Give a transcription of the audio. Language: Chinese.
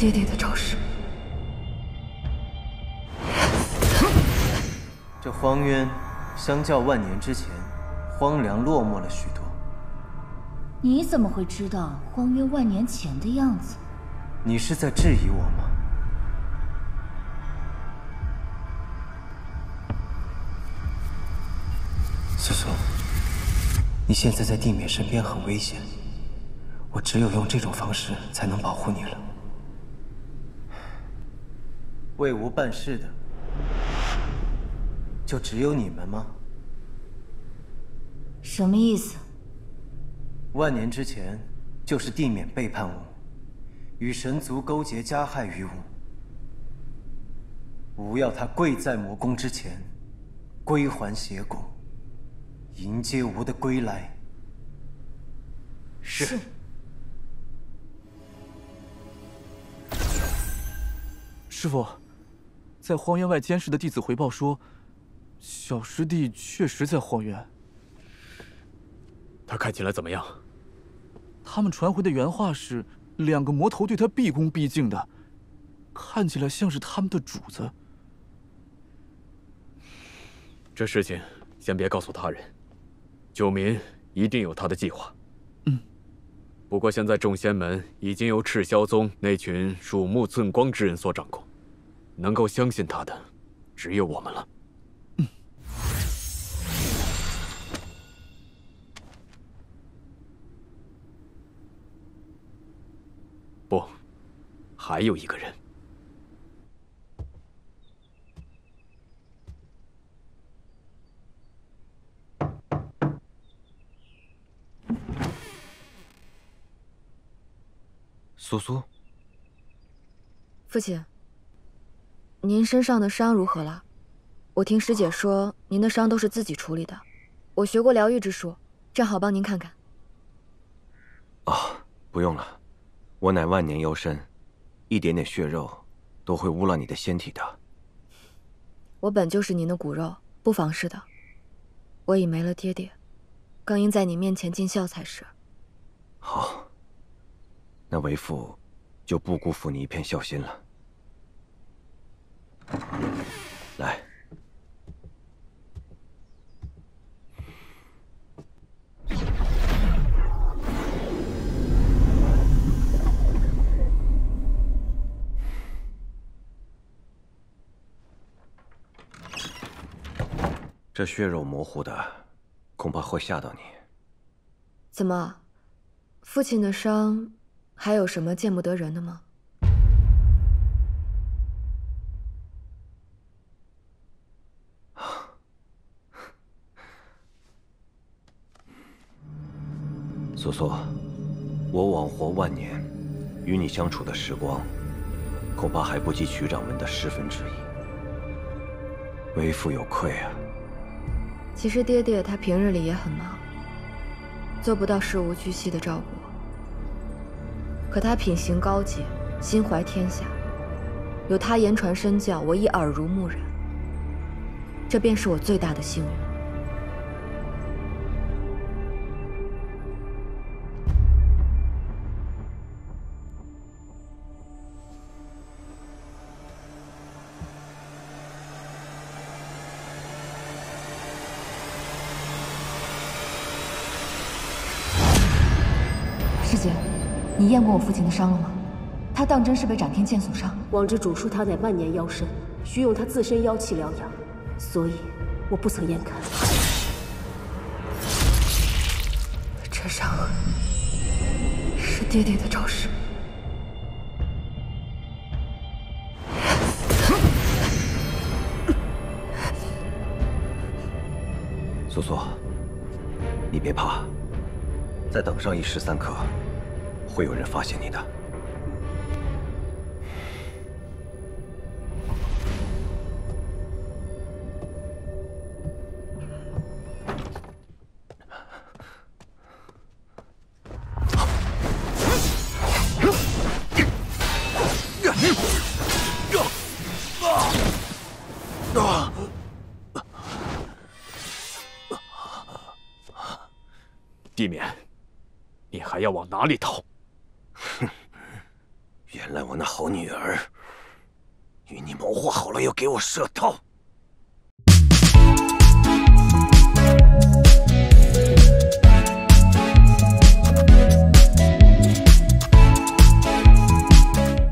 爹爹的招式。这荒渊，相较万年之前，荒凉落寞了许多。你怎么会知道荒渊万年前的样子？你是在质疑我吗？苏苏，你现在在地面身边很危险，我只有用这种方式才能保护你了。为吾办事的，就只有你们吗？什么意思？万年之前，就是地冕背叛吾，与神族勾结，加害于吾。吾要他跪在魔宫之前，归还邪骨，迎接吾的归来。是。师傅，在荒原外监视的弟子回报说，小师弟确实在荒原。他看起来怎么样？他们传回的原话是，两个魔头对他毕恭毕敬的，看起来像是他们的主子。这事情先别告诉他人，九民一定有他的计划。嗯。不过现在众仙门已经由赤霄宗那群鼠目寸光之人所掌控，能够相信他的，只有我们了。不，还有一个人。苏苏，父亲，您身上的伤如何了？我听师姐说，您的伤都是自己处理的。我学过疗愈之术，正好帮您看看。哦，不用了。我乃万年妖身，一点点血肉都会污了你的仙体的。我本就是您的骨肉，不妨事的。我已没了爹爹，更应在你面前尽孝才是。好，那为父就不辜负你一片孝心了。来。这血肉模糊的，恐怕会吓到你。怎么，父亲的伤还有什么见不得人的吗？不错，我枉活万年，与你相处的时光，恐怕还不及曲掌门的十分之一。为父有愧啊。其实爹爹他平日里也很忙，做不到事无巨细的照顾我。可他品行高洁，心怀天下，有他言传身教，我已耳濡目染。这便是我最大的幸运。你验过我父亲的伤了吗？他当真是被斩天剑所伤。王之主说他乃万年妖身，需用他自身妖气疗养，所以我不曾验看。这伤痕是爹爹的招式。苏苏，你别怕，再等上一时三刻。会有人发现你的。地面，你还要往哪里逃？哼原来我那好女儿与你谋划好了要给我设套。